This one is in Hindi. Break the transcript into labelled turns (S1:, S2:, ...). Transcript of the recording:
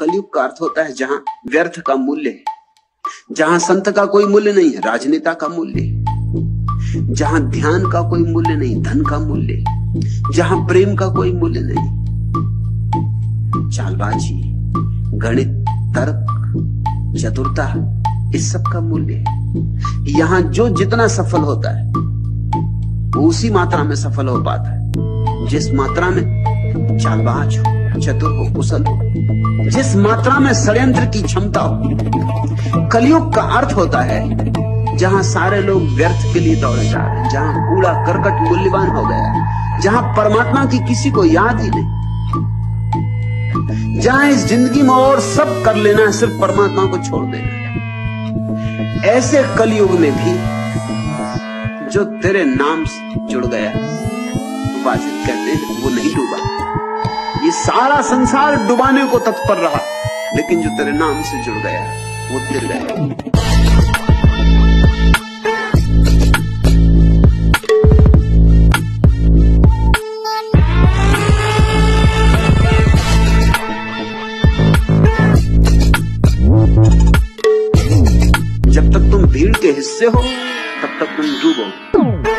S1: कलयुग का अर्थ होता है जहाँ व्यर्थ का मूल्य है, जहाँ संत का कोई मूल्य नहीं है, राजनेता का मूल्य जहाँ ध्यान का कोई मूल्य नहीं, धन का मूल्य जहाँ प्रेम का कोई मूल्य नहीं। चालबाजी, गणित, तर्क, चतुरता, इस सब का मूल्य है। यहाँ जो जितना सफल होता है वो उसी मात्रा में सफल हो पाता है। जिस मात्रा में चालबाज हो। चतुर हो कुशल हो जिस मात्रा में षड्यंत्र की क्षमता हो, कलयुग का अर्थ होता है, जहाँ सारे लोग व्यर्थ के लिए दौड़े जा रहे हैं, जहाँ कूड़ा करकट मूल्यवान हो गया जहाँ परमात्मा की किसी को याद ही नहीं। जहाँ इस ज़िंदगी में और सब कर लेना है, सिर्फ़ परमात्मा को छोड़ देना ऐसे कलयुग में भी, जो तेरे नाम से जुड़ गया कहते हैं वो नहीं सारा संसार डुबाने को तत्पर रहा, लेकिन जो तेरे नाम से जुड़ गया, वो तिर गया। जब तक तुम भीड़ के हिस्से हो, तब तक तुम डूबो।